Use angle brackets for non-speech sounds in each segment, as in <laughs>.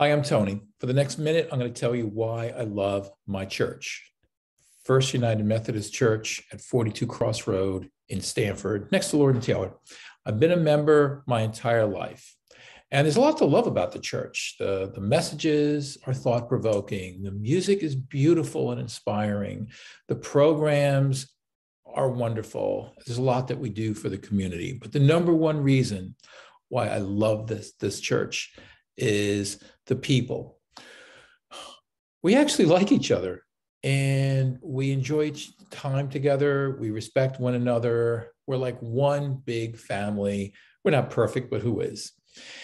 Hi, I'm Tony. For the next minute, I'm going to tell you why I love my church. First United Methodist Church at 42 Cross Road in Stamford, next to Lord and Taylor. I've been a member my entire life. And there's a lot to love about the church. The, the messages are thought provoking, the music is beautiful and inspiring, the programs are wonderful. There's a lot that we do for the community. But the number one reason why I love this, this church is the people. We actually like each other and we enjoy time together. We respect one another. We're like one big family. We're not perfect, but who is?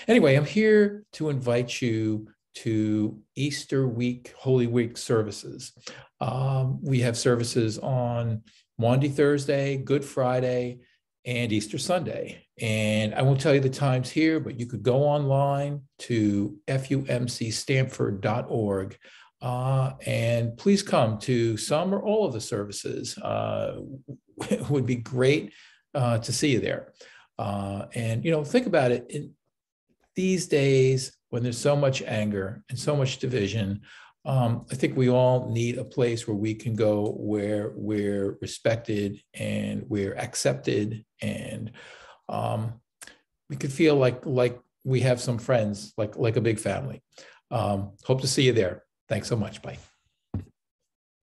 Anyway, I'm here to invite you to Easter week, Holy Week services. Um, we have services on Maundy Thursday, Good Friday, and Easter Sunday. And I won't tell you the times here, but you could go online to fumcstamford.org uh, and please come to some or all of the services. Uh, <laughs> it would be great uh, to see you there. Uh, and, you know, think about it. In these days, when there's so much anger and so much division, um, I think we all need a place where we can go where we're respected and we're accepted and um, we could feel like like we have some friends like like a big family. Um, hope to see you there. Thanks so much. Bye.